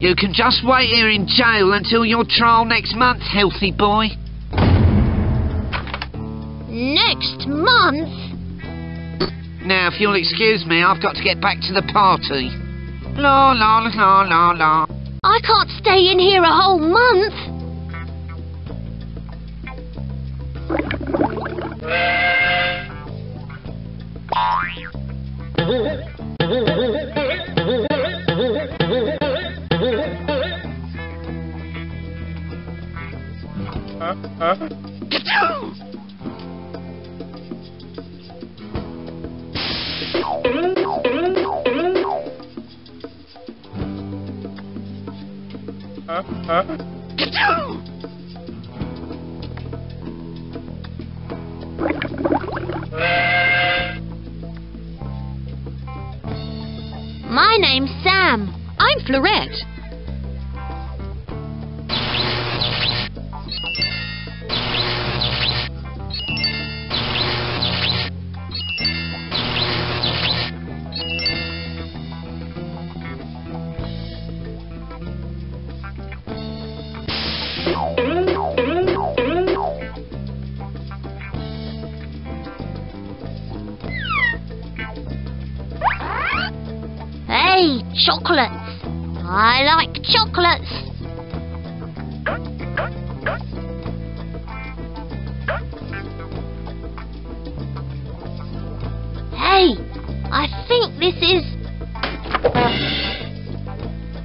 You can just wait here in jail until your trial next month, healthy boy. Next month? Now, if you'll excuse me, I've got to get back to the party. La la la la la. I can't stay in here a whole month. My name's Sam. I'm Florette. Hey, chocolates. I like chocolates. Hey, I think this is. Uh,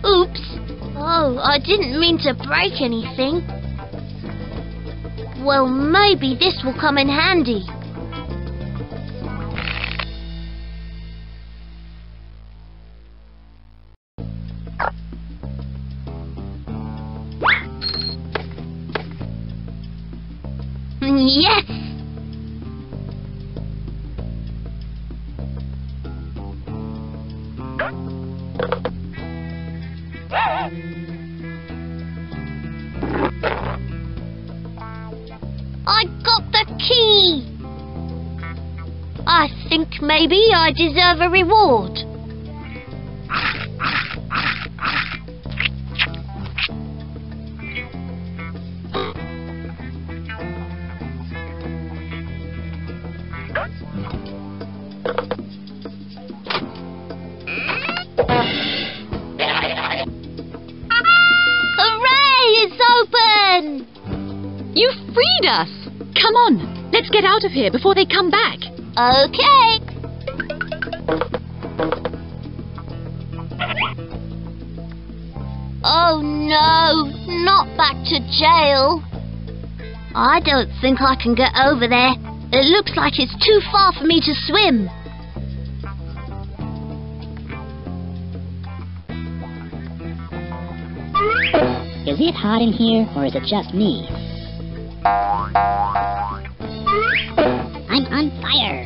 oops. Oh, I didn't mean to break anything. Well, maybe this will come in handy. Yes! I got the key! I think maybe I deserve a reward. Us! Come on, let's get out of here before they come back. Okay. Oh no, not back to jail. I don't think I can get over there. It looks like it's too far for me to swim. Is it hot in here, or is it just me? I'm on fire.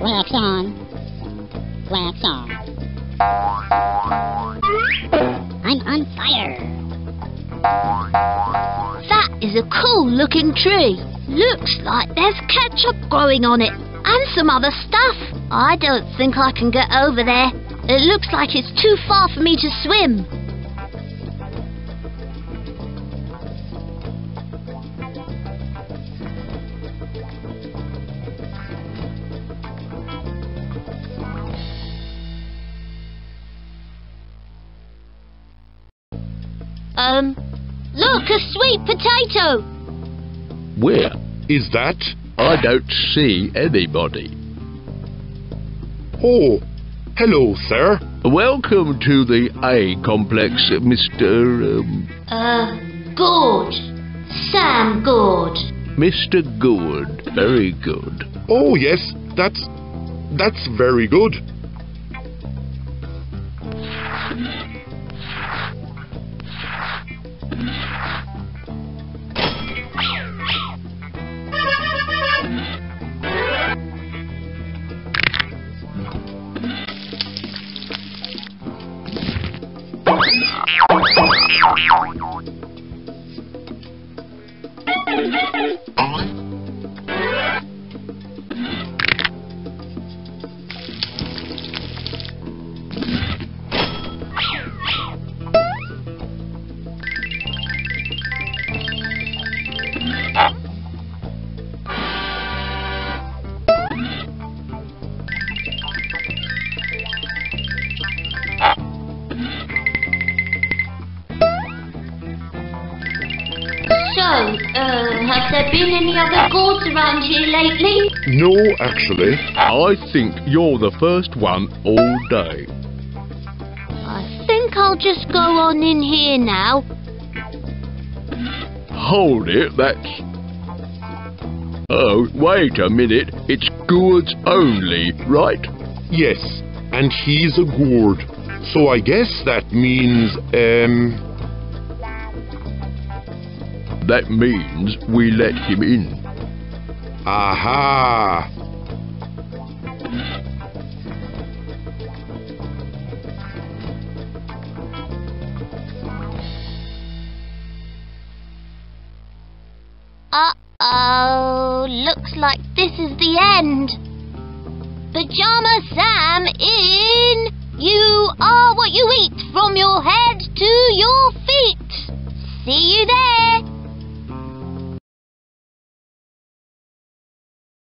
Wax on. Wax on. I'm on fire. That is a cool looking tree. Looks like there's ketchup growing on it. And some other stuff. I don't think I can get over there. It looks like it's too far for me to swim. Um, look, a sweet potato. Where is that? I don't see anybody. Oh, hello, sir. Welcome to the A complex, Mr. Um, Uh, Gourd. Sam Gourd. Mr. Good. Very good. Oh, yes, that's that's very good. Oh, oh. There been any other gourds around here lately? No, actually. I think you're the first one all day. I think I'll just go on in here now. Hold it, that's. Oh, wait a minute. It's gourds only, right? Yes, and he's a gourd. So I guess that means, um, That means we let him in. aha. Uh-oh, looks like this is the end. Pajama Sam in! You are what you eat from your head to your feet. See you there.